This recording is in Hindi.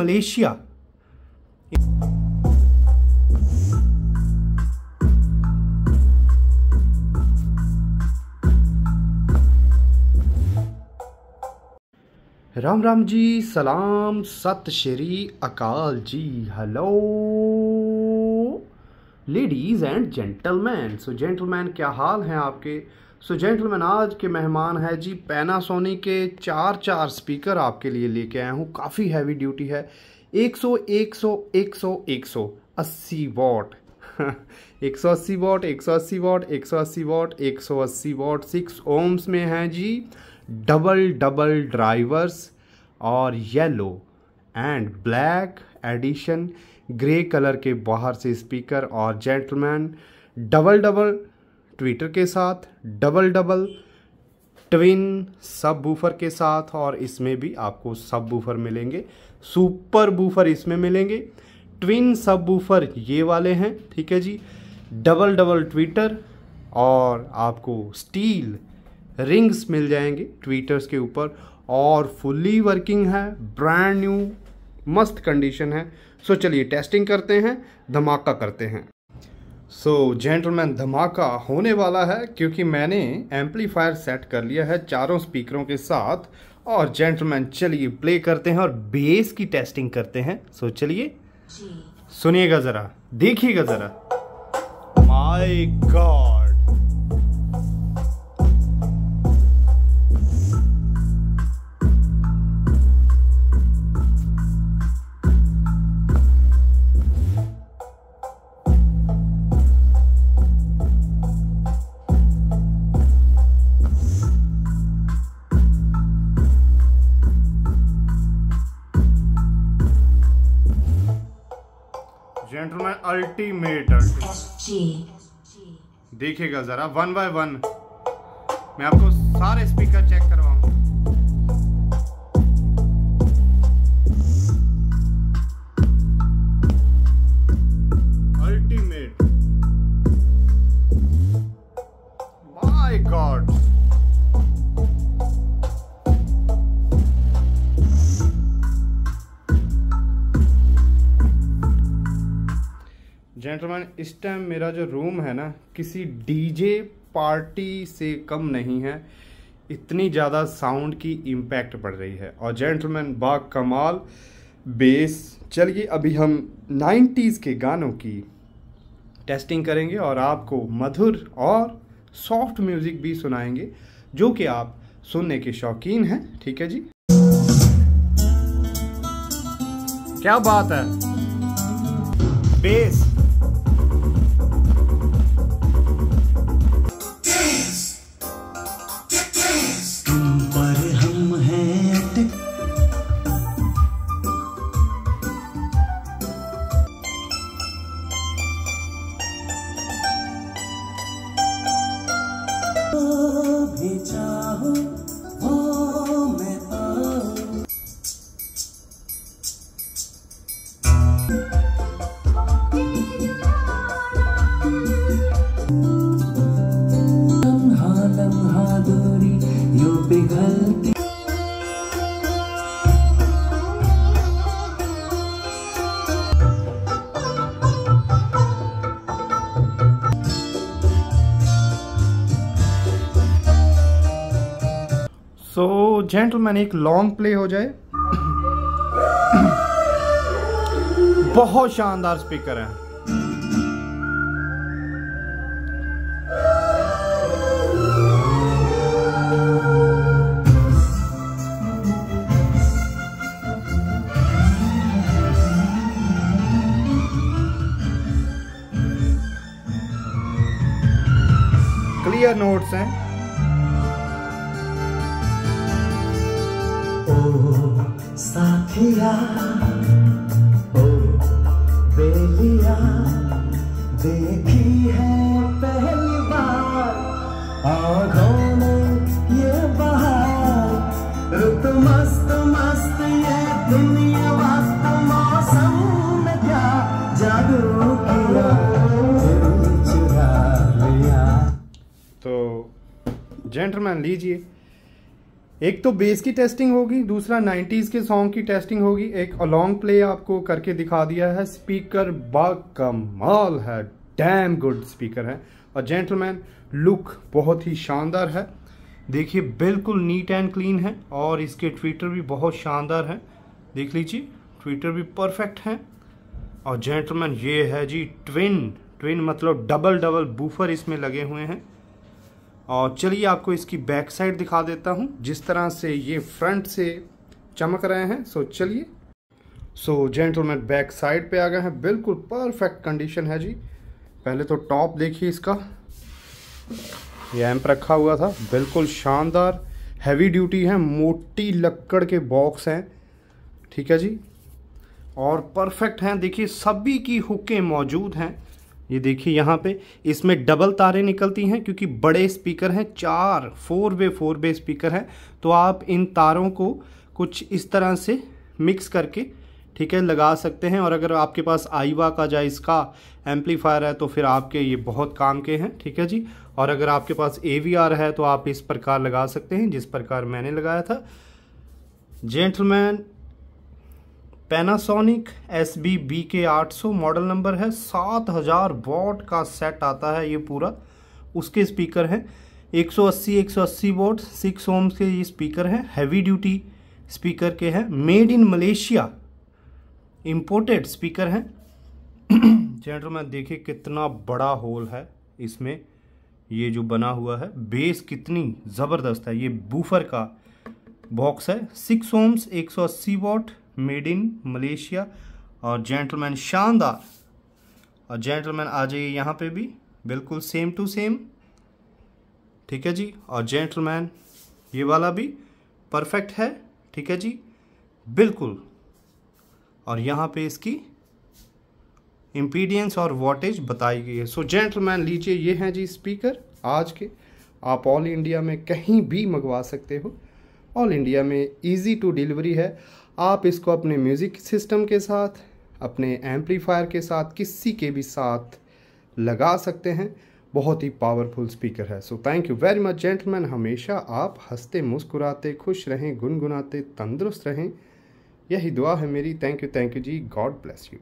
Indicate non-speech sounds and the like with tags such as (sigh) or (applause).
मलेशिया राम राम जी, सलाम, सत श्री अकाल जी, hello. Ladies and gentleman, so gentleman, क्या हाल हैं आपके? सो जेंटलमैन आज के मेहमान है जी पैनासोनिक के चार चार स्पीकर आपके लिए लेके आया हूँ। काफ़ी हैवी ड्यूटी है। 100 100 100 180 watt 180 watt 180 watt 180 watt 180 watt six ohms में हैं जी डबल डबल ड्राइवर्स और yellow and black edition grey colour के बाहर से स्पीकर और जेंटलमैन डबल डबल ट्विटर के साथ double double twin subwoofer के साथ और इसमें भी आपको सब बूफर मिलेंगे सुपर बूफर इसमें मिलेंगे। ट्विन सब बूफर ये वाले हैं, ठीक है जी? डबल डबल ट्विटर और आपको स्टील रिंग्स मिल जाएँगे ट्विटर्स के ऊपर और फुल्ली वर्किंग है ब्रांड न्यू मस्त कंडीशन है। सो चलिए टेस्टिंग करते हैं, धमाका करते हैं। सो so, जेंटलमैन धमाका होने वाला है क्योंकि मैंने एम्पलीफायर सेट कर लिया है चारों स्पीकरों के साथ। और जेंटलमैन चलिए प्ले करते हैं और बेस की टेस्टिंग करते हैं। सो so, चलिए। सुनिएगा ज़रा देखिएगा ज़रा। My god gentleman ultimate ultimate देखिएगा जरा वन बाय वन मैं आपको सारे स्पीकर चेक करवाऊँगा। जेंटलमैन इस टाइम मेरा जो रूम है ना, किसी डीजे पार्टी से कम नहीं है। इतनी ज़्यादा साउंड की इम्पैक्ट पड़ रही है। और जेंटलमैन बाग कमाल बेस चलिए, अभी हम 90s के गानों की टेस्टिंग करेंगे और आपको मधुर और सॉफ्ट म्यूज़िक भी सुनाएँगे, जो कि आप सुनने के शौकीन हैं। ठीक है जी? क्या बात है? बेस सो जेंटलमैन एक लॉन्ग प्ले हो जाए। (coughs) बहुत शानदार स्पीकर है। क्लियर नोट्स हैं? ओ साथिया ओ बेलिया देखी है पहली बार आँखों तो जेंटलमैन लीजिए। एक तो बेस की टेस्टिंग होगी, दूसरा 90s के सॉन्ग की टेस्टिंग होगी। एक अलॉन्ग प्ले आपको करके दिखा दिया है। स्पीकर बाकमाल है। डैम गुड स्पीकर है। और जेंटलमैन लुक बहुत ही शानदार है। देखिए, बिल्कुल नीट एंड क्लीन है। और इसके ट्विटर भी बहुत शानदार है। देख लीजिए ट्विटर भी परफेक्ट है। और जेंटलमैन ये है जी ट्विन ट्विन मतलब डबल डबल बूफर इसमें लगे हुए हैं। और चलिए आपको इसकी बैक साइड दिखा देता हूँ। जिस तरह से ये फ्रंट से चमक रहे हैं सो चलिए। सो जेंटलमैन बैक साइड पे आ गए हैं। बिल्कुल परफेक्ट कंडीशन है जी। पहले तो टॉप देखिए इसका। ये एम्प रखा हुआ था। बिल्कुल शानदार हैवी ड्यूटी है। मोटी लक्कड़ के बॉक्स हैं। ठीक है जी? और परफेक्ट हैं। देखिए, सभी की हुकें मौजूद हैं। ये देखिए यहाँ पे, इसमें डबल तारें निकलती हैं क्योंकि बड़े स्पीकर हैं, चार four way four way speaker हैं। तो आप इन तारों को कुछ इस तरह से मिक्स करके, ठीक है, लगा सकते हैं। और अगर आपके पास आईवा का या इसका एम्पलीफायर है तो फिर आपके ये बहुत काम के हैं, ठीक है जी। और अगर आपके पास एवीआर है तो आप इस प्रकार लगा सकते हैं, जिस प्रकार मैंने लगाया था। Gentleman Panasonic S B B के आठ सौ मॉडल नंबर है। सात हज़ार वॉट का सेट आता है ये पूरा। उसके स्पीकर हैं। 180 180 वॉट सिक्स ओम्स के ये स्पीकर हैं। हैवी ड्यूटी स्पीकर के हैं। Made in Malaysia imported speaker हैं। (clears throat) जेंटर जेंटलमैन देखिए कितना बड़ा होल है इसमें। ये जो बना हुआ है बेस कितनी ज़बरदस्त है। ये बूफर का बॉक्स है। Six ohms 180 watt made in Malaysia और जेंटलमैन शानदार। और जेंटलमैन आ जाइए यहाँ पे भी, बिल्कुल सेम टू सेम ठीक है जी? और जेंटलमैन, ये वाला भी परफेक्ट है। ठीक है जी? बिल्कुल। और यहाँ पे इसकी इम्पीडियंस और वॉटेज बताई गई है। सो जेंटलमैन, लीजिए, ये हैं जी स्पीकर आज के। आप ऑल इंडिया में कहीं भी मंगवा सकते हो। ऑल इंडिया में इजी टू डिलीवरी है। आप इसको अपने म्यूज़िक सिस्टम के साथ, अपने एम्पलीफायर के साथ, किसी के भी साथ लगा सकते हैं। बहुत ही पावरफुल स्पीकर है। So thank you very much gentleman हमेशा आप हँसते, मुस्कुराते, खुश रहें, गुनगुनाते, तंदुरुस्त रहें। यही दुआ है मेरी। Thank you thank you ji. God bless you